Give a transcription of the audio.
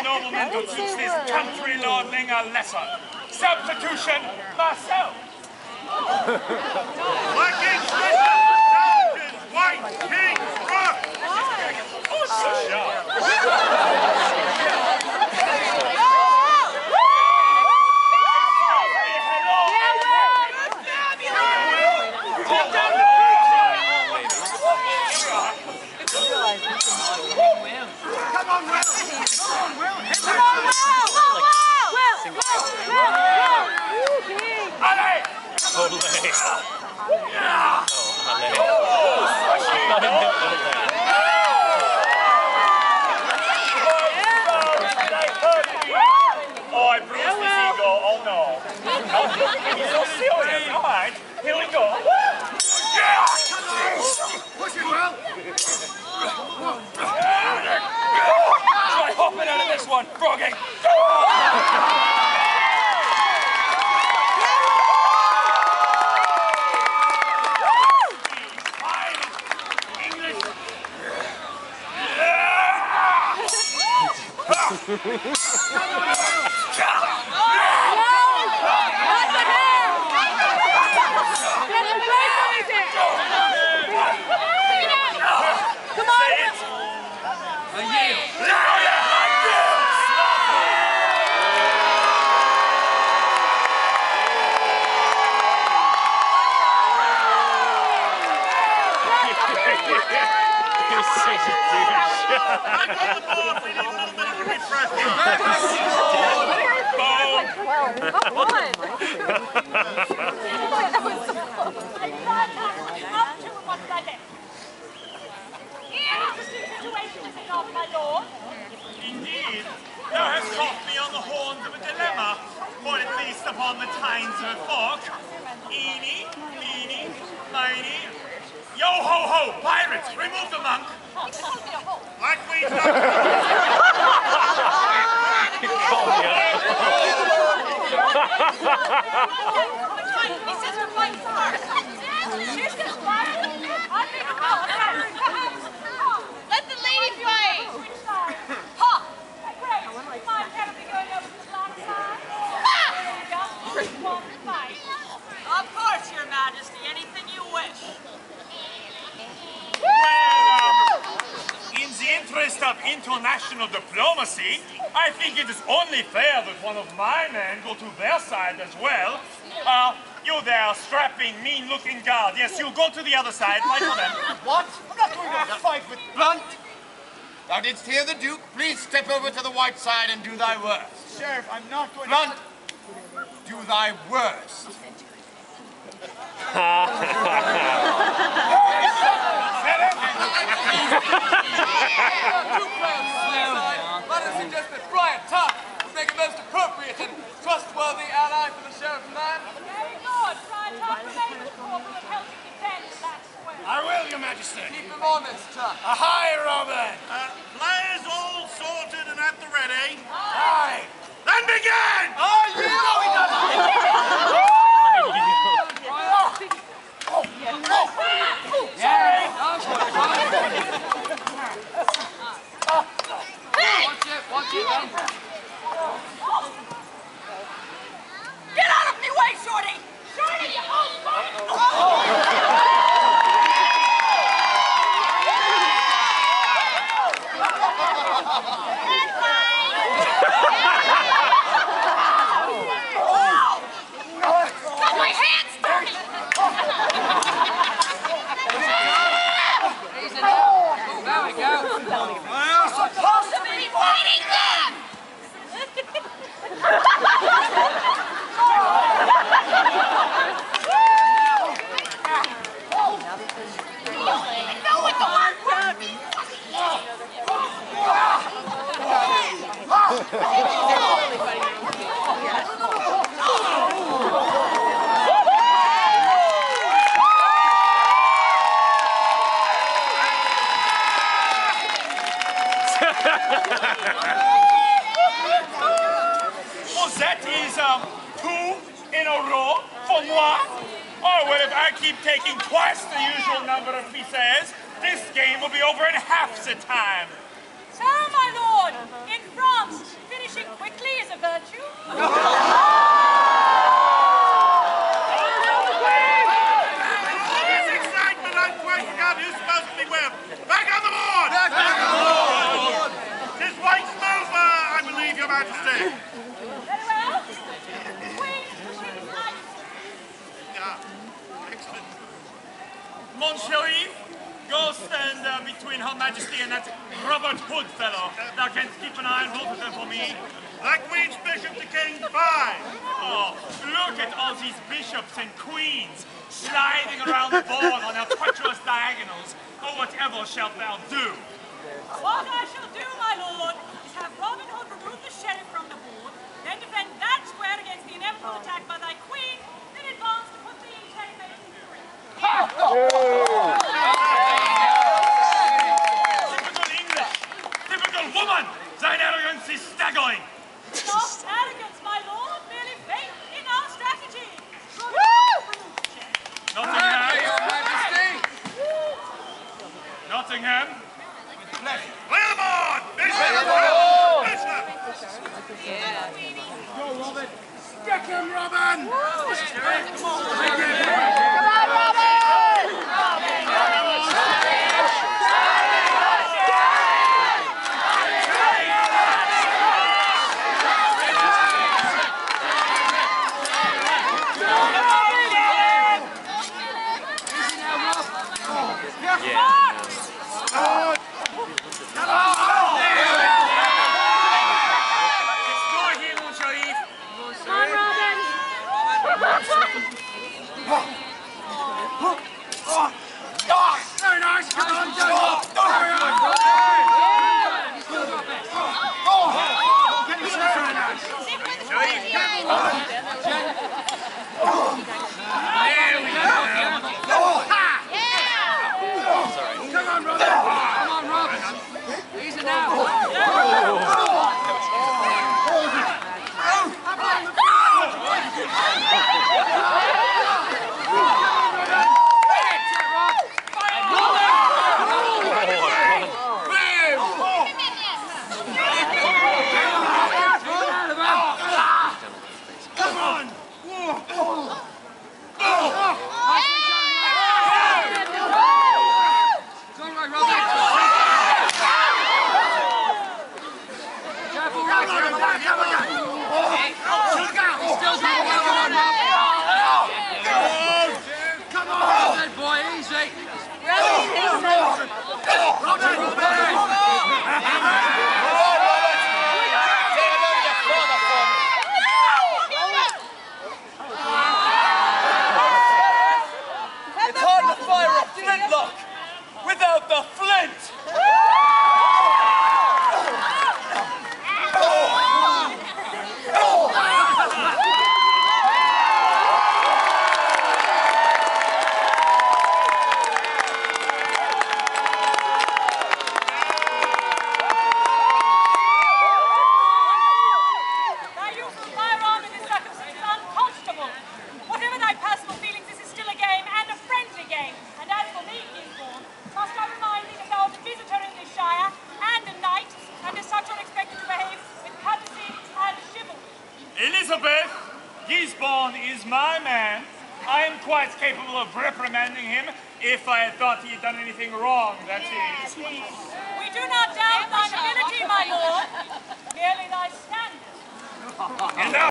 to teach this country lordling a lesson. Substitution, myself. Working Soldiers, White King, Rock! Oh, so sharp. Come on, Will! Come on, Will! Hit Come on, Will! Will! Will! Will! Allez! Olé. Oh, allez. Oh, I bruised his ego. Oh no. He's so serious. All right, here we go. Yeah! Push it, Will! Try hopping out of this one, Froggy. English. Come on! Say it. Louder, like this. You're such a douche. Indeed, thou hast caught me on the horns of a dilemma, or at least upon the tines of a fork. Eeny, meeny, miny. Yo ho ho, pirates, remove the monk. Like we done. Call me up. Let the lady play! Of course, Your Majesty. Anything you wish. In the interest of international diplomacy, I think it is only fair that one of my men go to their side as well. Uh, you there, strapping, mean-looking guard. Yes, you go to the other side. Fight for them. What? I'm not going to fight with Blunt. Thou didst hear the Duke. Please step over to the white side and do thy worst. Sheriff, I'm not going Blunt, do thy worst. Let us suggest that Friar Tuck would make a most appropriate and trustworthy ally for the sheriff man. I will, your majesty. Keep him honest, Tuck. Aye, Robin. Uh, players all sorted and at the ready. Aye. Then begin! Oh, you know he doesn't. Watch it, watch it, then. Get out of my way, Shorty! Shorty, you old Got my hands dirty! Easy now. Oh, there we go. Supposed to be fighting them! know what the hard work Oh, that is um, two in a row for moi. Oh, well, if I keep taking twice the usual number of pieces, this game will be over in half the time. Sir, my lord, in France, Finishing quickly is a virtue. This excitement, I quite forgot who's supposed to be with. Back on the board! Back on the board! Tis White Smoother, I believe, Your Majesty. Very well. Queen, Queen. Yeah, excellent. Mon Chéri, go stand uh, between Her Majesty and that Robert Hood fellow. Thou canst keep an eye on both of them for me. The Queen's Bishop to King five. Oh, look at all these bishops and queens sliding around the board on their treacherous diagonals. Oh, whatever shalt thou do? What I shall do, my lord, is have Robin Hood sheriff from the board, then defend that square against the inevitable attack by thy queen, then advance to put the sheriff in free. Typical Elizabeth, Gisborne is my man. I am quite capable of reprimanding him if I had thought he had done anything wrong, that is. We do not doubt thine ability, my lord, merely thy standard. And now